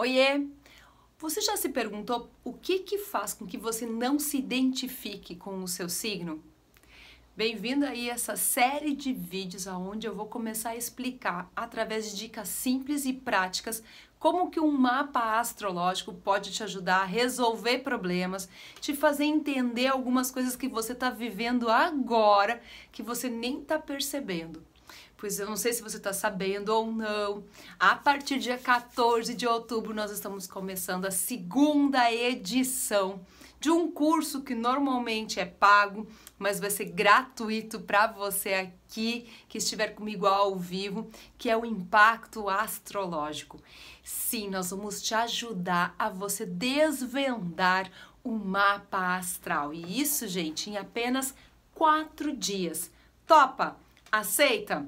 Oiê! Você já se perguntou o que que faz com que você não se identifique com o seu signo? Bem-vindo aí a essa série de vídeos aonde eu vou começar a explicar através de dicas simples e práticas como que um mapa astrológico pode te ajudar a resolver problemas, te fazer entender algumas coisas que você está vivendo agora que você nem está percebendo pois eu não sei se você está sabendo ou não. A partir do dia 14 de outubro, nós estamos começando a segunda edição de um curso que normalmente é pago, mas vai ser gratuito para você aqui que estiver comigo ao vivo, que é o impacto astrológico. Sim, nós vamos te ajudar a você desvendar o mapa astral. E isso, gente, em apenas quatro dias. Topa? Aceita?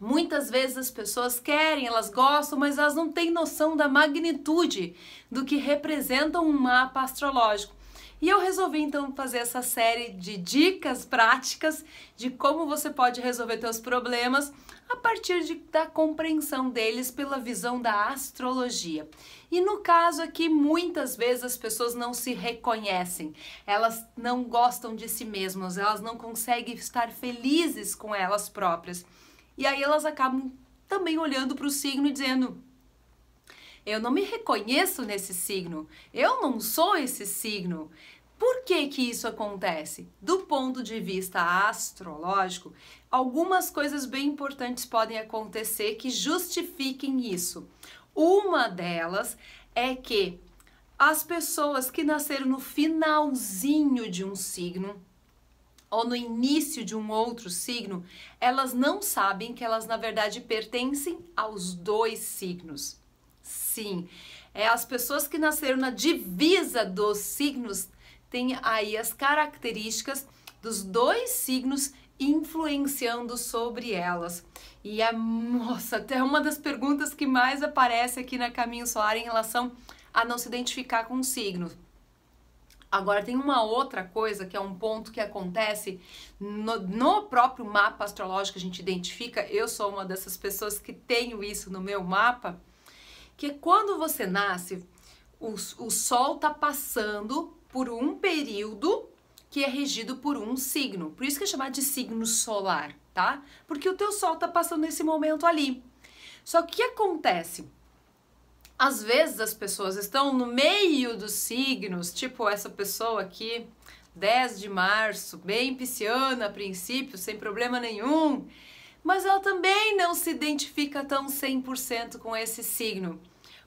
Muitas vezes as pessoas querem, elas gostam, mas elas não têm noção da magnitude do que representa um mapa astrológico. E eu resolvi então fazer essa série de dicas práticas de como você pode resolver seus problemas a partir de, da compreensão deles pela visão da astrologia. E no caso aqui, muitas vezes as pessoas não se reconhecem, elas não gostam de si mesmas, elas não conseguem estar felizes com elas próprias. E aí elas acabam também olhando para o signo e dizendo: eu não me reconheço nesse signo, eu não sou esse signo. Por que que isso acontece? Do ponto de vista astrológico, algumas coisas bem importantes podem acontecer que justifiquem isso. Uma delas é que as pessoas que nasceram no finalzinho de um signo, ou no início de um outro signo, elas não sabem que elas na verdade pertencem aos dois signos. Sim, é as pessoas que nasceram na divisa dos signos têm aí as características dos dois signos influenciando sobre elas. E é, nossa, até uma das perguntas que mais aparece aqui na Caminho Solar em relação a não se identificar com o signo. Agora, tem uma outra coisa que é um ponto que acontece no, no, próprio mapa astrológico a gente identifica. Eu sou uma dessas pessoas que tenho isso no meu mapa. Que quando você nasce, o, o Sol está passando por um período que é regido por um signo. Por isso que é chamado de signo solar, tá? Porque o teu Sol está passando nesse momento ali. Só que o que acontece? Às vezes as pessoas estão no meio dos signos, tipo essa pessoa aqui, 10 de março, bem pisciana a princípio, sem problema nenhum, mas ela também não se identifica tão 100% com esse signo.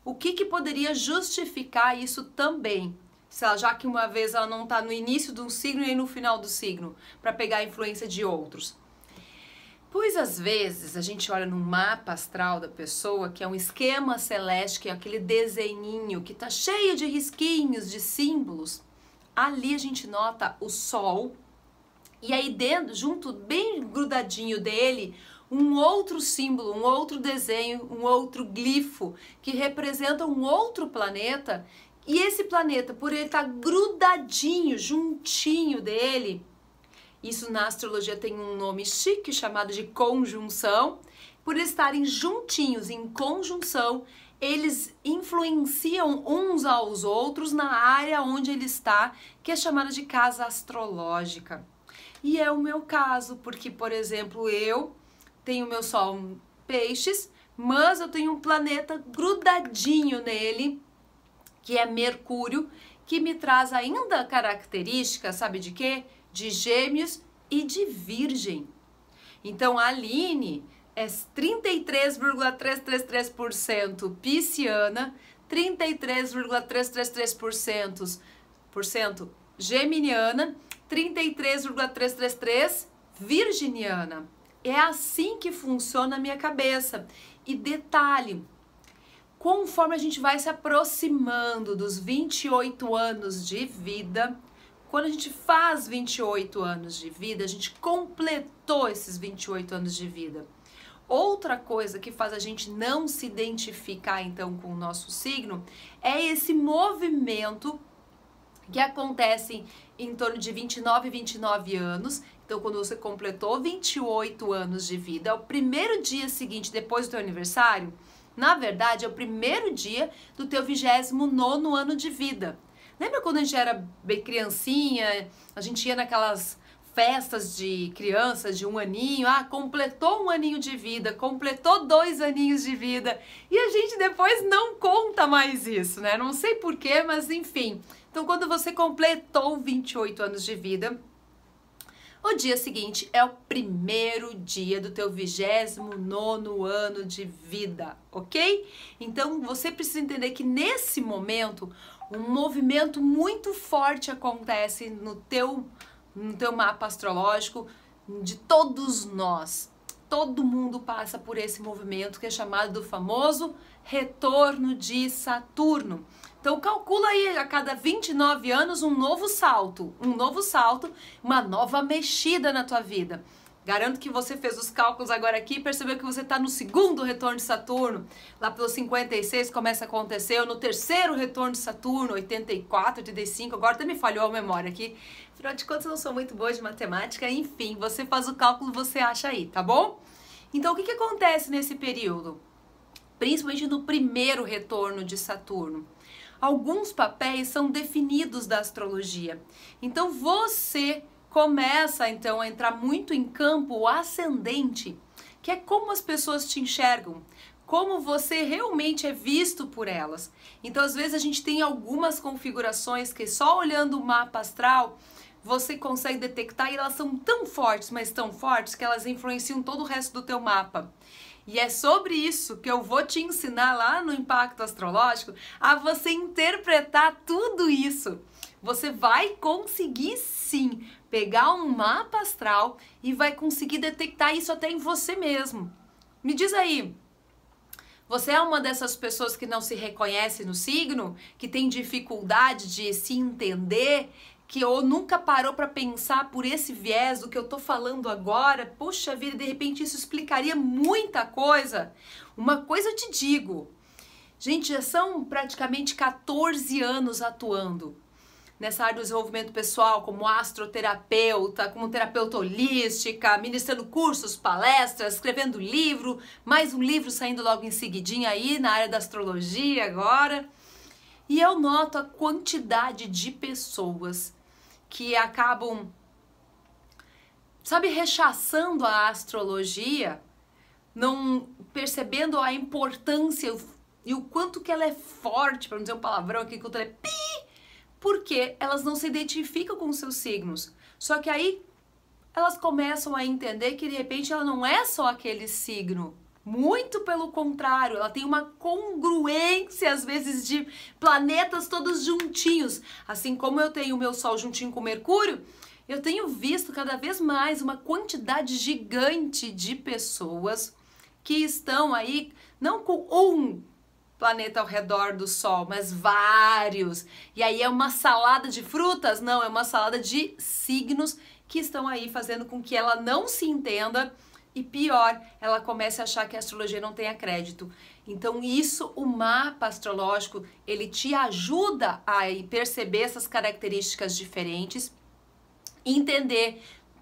O que, que poderia justificar isso também? Se ela, já que uma vez ela não está no início de um signo e no final do signo, para pegar a influência de outros. Pois às vezes a gente olha no mapa astral da pessoa, que é um esquema celeste, que é aquele desenhinho que tá cheio de risquinhos, de símbolos. Ali a gente nota o sol e aí dentro, junto bem grudadinho dele, um outro símbolo, um outro desenho, um outro glifo que representa um outro planeta. E esse planeta, por ele estar tá grudadinho, juntinho dele, isso na astrologia tem um nome chique chamado de conjunção. Por estarem juntinhos em conjunção, eles influenciam uns aos outros na área onde ele está, que é chamada de casa astrológica. E é o meu caso, porque, por exemplo, eu tenho meu Sol peixes, mas eu tenho um planeta grudadinho nele, que é Mercúrio, que me traz ainda características, sabe de quê? de Gêmeos e de Virgem. Então a Aline é 33,333% pisciana, 33,333% geminiana, 33,333 virginiana. É assim que funciona a minha cabeça. E detalhe, conforme a gente vai se aproximando dos 28 anos de vida, quando a gente faz 28 anos de vida, a gente completou esses 28 anos de vida. Outra coisa que faz a gente não se identificar então com o nosso signo é esse movimento que acontece em torno de 29 e 29 anos. Então, quando você completou 28 anos de vida, é o primeiro dia seguinte depois do teu aniversário, Na verdade, é o primeiro dia do teu 29 ano de vida. Lembra quando a gente era criancinha, a gente ia naquelas festas de crianças de um aninho, ah, completou um aninho de vida, completou dois aninhos de vida, e a gente depois não conta mais isso, né? Não sei porquê, mas enfim. Então, quando você completou 28 anos de vida, o dia seguinte é o primeiro dia do teu 29 ano de vida, ok? Então você precisa entender que nesse momento um movimento muito forte acontece no teu, no teu mapa astrológico de todos nós. Todo mundo passa por esse movimento que é chamado do famoso retorno de Saturno. Então calcula aí a cada 29 anos um novo salto, um novo salto, uma nova mexida na tua vida. Garanto que você fez os cálculos agora aqui e percebeu que você está no segundo retorno de Saturno. Lá pelos 56 começa a acontecer, no terceiro retorno de Saturno, 84, 85. Agora até me falhou a memória aqui. Afinal de contas, eu não sou muito boa de matemática. Enfim, você faz o cálculo, você acha aí, tá bom? Então, o que, que acontece nesse período? Principalmente no primeiro retorno de Saturno alguns papéis são definidos da astrologia. Então você começa então a entrar muito em campo ascendente, que é como as pessoas te enxergam, como você realmente é visto por elas. Então às vezes a gente tem algumas configurações que só olhando o mapa astral você consegue detectar e elas são tão fortes, mas tão fortes que elas influenciam todo o resto do teu mapa. E é sobre isso que eu vou te ensinar lá no Impacto Astrológico a você interpretar tudo isso. Você vai conseguir sim pegar um mapa astral e vai conseguir detectar isso até em você mesmo. Me diz aí, você é uma dessas pessoas que não se reconhece no signo, que tem dificuldade de se entender que ou nunca parou para pensar por esse viés do que eu tô falando agora, poxa vida, de repente isso explicaria muita coisa. Uma coisa eu te digo, gente, já são praticamente 14 anos atuando nessa área do desenvolvimento pessoal, como astroterapeuta, como terapeuta holística, ministrando cursos, palestras, escrevendo livro, mais um livro saindo logo em seguidinha aí na área da astrologia agora. E eu noto a quantidade de pessoas que acabam, sabe, rechaçando a astrologia, não percebendo a importância e o quanto que ela é forte, para não dizer um palavrão aqui, que eu é pi, porque elas não se identificam com seus signos. Só que aí elas começam a entender que de repente ela não é só aquele signo, muito pelo contrário, ela tem uma congruência, às vezes, de planetas todos juntinhos. Assim como eu tenho o meu Sol juntinho com Mercúrio, eu tenho visto cada vez mais uma quantidade gigante de pessoas que estão aí, não com um planeta ao redor do Sol, mas vários. E aí é uma salada de frutas? Não, é uma salada de signos que estão aí fazendo com que ela não se entenda e pior, ela começa a achar que a astrologia não tem crédito. Então isso, o mapa astrológico, ele te ajuda a perceber essas características diferentes, entender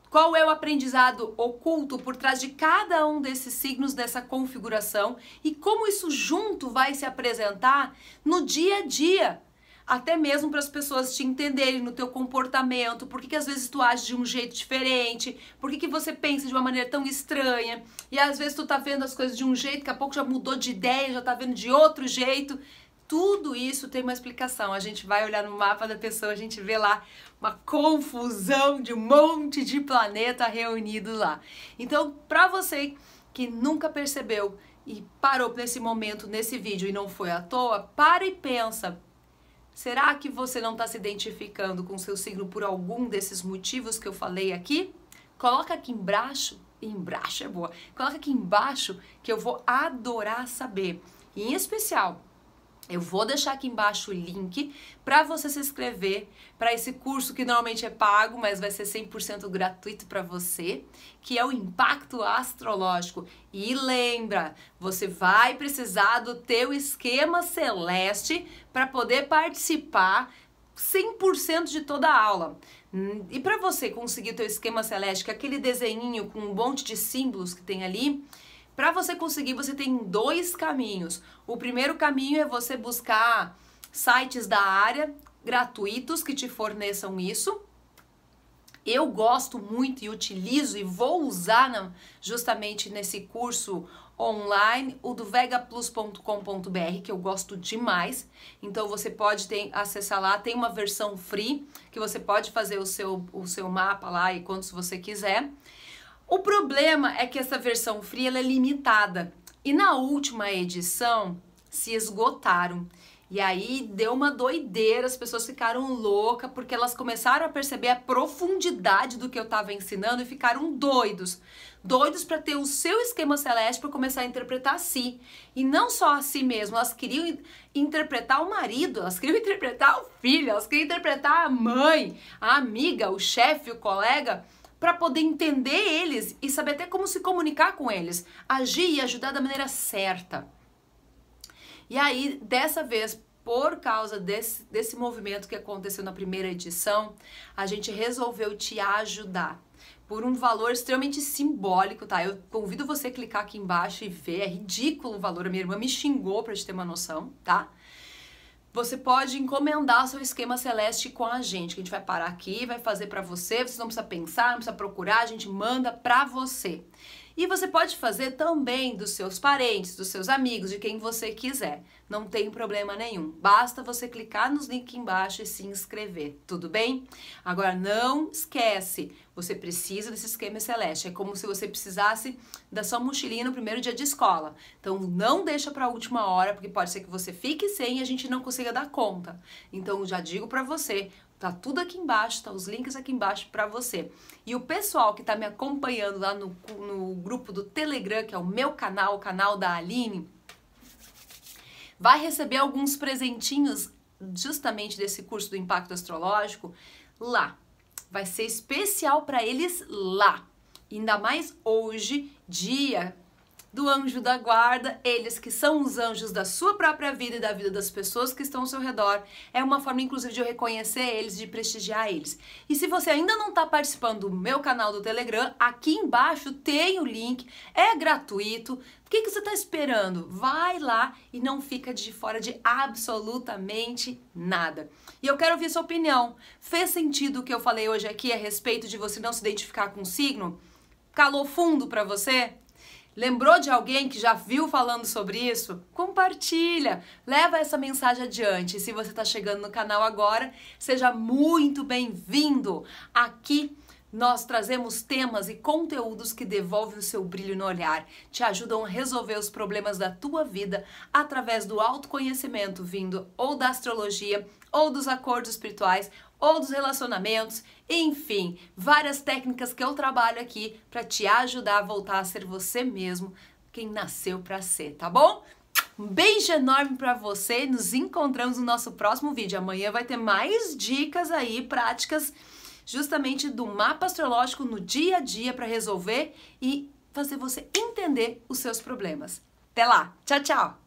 qual é o aprendizado oculto por trás de cada um desses signos dessa configuração e como isso junto vai se apresentar no dia a dia até mesmo para as pessoas te entenderem no teu comportamento, por que, que às vezes tu age de um jeito diferente, por que, que você pensa de uma maneira tão estranha, e às vezes tu tá vendo as coisas de um jeito, daqui a pouco já mudou de ideia, já tá vendo de outro jeito. Tudo isso tem uma explicação. A gente vai olhar no mapa da pessoa, a gente vê lá uma confusão de um monte de planeta reunido lá. Então, para você que nunca percebeu e parou nesse momento, nesse vídeo e não foi à toa, para e pensa Será que você não está se identificando com seu signo por algum desses motivos que eu falei aqui? Coloca aqui embaixo, embaixo é boa, coloca aqui embaixo que eu vou adorar saber. E, em especial, eu vou deixar aqui embaixo o link para você se inscrever para esse curso que normalmente é pago, mas vai ser 100% gratuito para você, que é o Impacto Astrológico. E lembra, você vai precisar do teu esquema celeste para poder participar 100% de toda a aula. E para você conseguir teu esquema celeste, que é aquele desenhinho com um monte de símbolos que tem ali, Para você conseguir, você tem dois caminhos. O primeiro caminho é você buscar sites da área gratuitos que te forneçam isso. Eu gosto muito e utilizo e vou usar justamente nesse curso online, o do vegaplus.com.br, que eu gosto demais. Então você pode ter, acessar lá, tem uma versão free que você pode fazer o seu, o seu mapa lá e quantos você quiser. O problema é que essa versão ela é limitada. E na última edição se esgotaram. E aí deu uma doideira, as pessoas ficaram loucas porque elas começaram a perceber a profundidade do que eu estava ensinando e ficaram doidos. Doidos para ter o seu esquema celeste para começar a interpretar a si. E não só a si mesmo, elas queriam interpretar o marido, elas queriam interpretar o filho, elas queriam interpretar a mãe, a amiga, o chefe, o colega para poder entender eles e saber até como se comunicar com eles, agir e ajudar da maneira certa. E aí, dessa vez, por causa desse, desse movimento que aconteceu na primeira edição, a gente resolveu te ajudar por um valor extremamente simbólico, tá? Eu convido você a clicar aqui embaixo e ver, é ridículo o valor, a minha irmã me xingou pra gente ter uma noção, tá? Você pode encomendar seu esquema celeste com a gente, que a gente vai parar aqui, vai fazer para você, você não precisa pensar, não precisa procurar, a gente manda para você. E você pode fazer também dos seus parentes, dos seus amigos, de quem você quiser. Não tem problema nenhum. Basta você clicar nos links embaixo e se inscrever, tudo bem? Agora não esquece, você precisa desse esquema celeste. É como se você precisasse da sua mochilinha no primeiro dia de escola. Então não deixa para a última hora, porque pode ser que você fique sem e a gente não consiga dar conta. Então já digo para você, Tá tudo aqui embaixo, tá os links aqui embaixo para você. E o pessoal que tá me acompanhando lá no, no grupo do Telegram, que é o meu canal, o canal da Aline, vai receber alguns presentinhos justamente desse curso do impacto astrológico lá. Vai ser especial para eles lá. Ainda mais hoje, dia do anjo da guarda, eles que são os anjos da sua própria vida e da vida das pessoas que estão ao seu redor. É uma forma, inclusive, de eu reconhecer eles, de prestigiar eles. E se você ainda não está participando do meu canal do Telegram, aqui embaixo tem o link, é gratuito. O que, que você está esperando? Vai lá e não fica de fora de absolutamente nada. E eu quero ouvir sua opinião. Fez sentido o que eu falei hoje aqui a respeito de você não se identificar com o signo? Calou fundo para você? Lembrou de alguém que já viu falando sobre isso? Compartilha, leva essa mensagem adiante. Se você está chegando no canal agora, seja muito bem-vindo. Aqui nós trazemos temas e conteúdos que devolvem o seu brilho no olhar, te ajudam a resolver os problemas da tua vida através do autoconhecimento vindo ou da astrologia, ou dos acordos espirituais, ou dos relacionamentos, enfim, várias técnicas que eu trabalho aqui para te ajudar a voltar a ser você mesmo, quem nasceu para ser, tá bom? Um beijo enorme para você. Nos encontramos no nosso próximo vídeo. Amanhã vai ter mais dicas aí, práticas, justamente do mapa astrológico no dia a dia para resolver e fazer você entender os seus problemas. Até lá. Tchau, tchau.